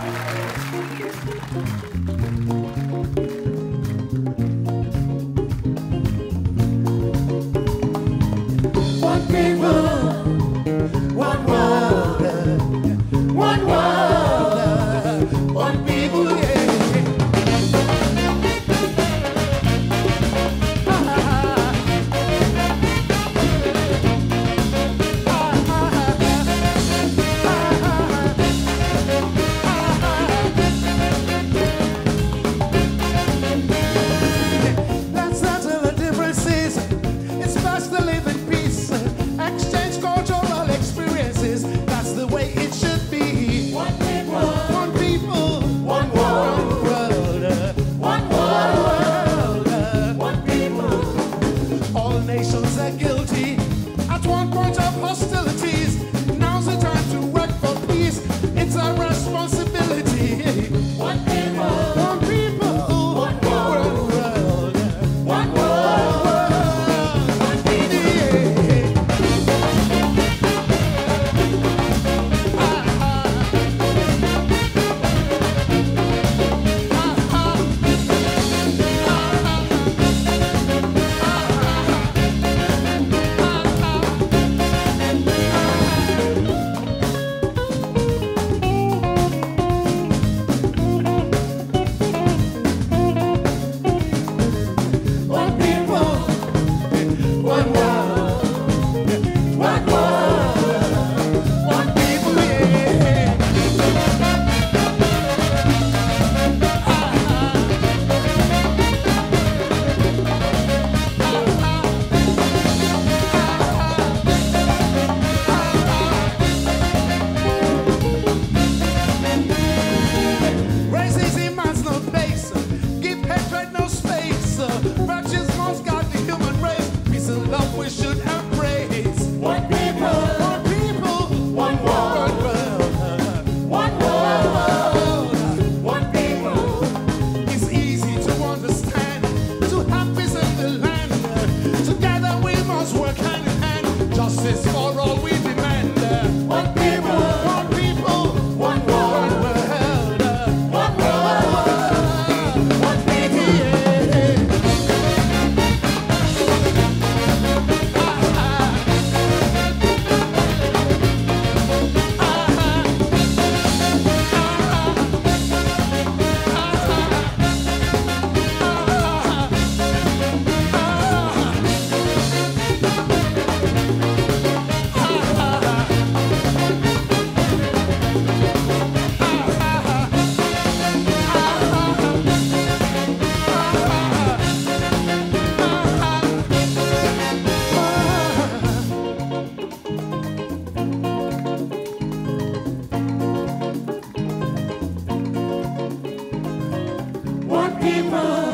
Thank you. Rainbow.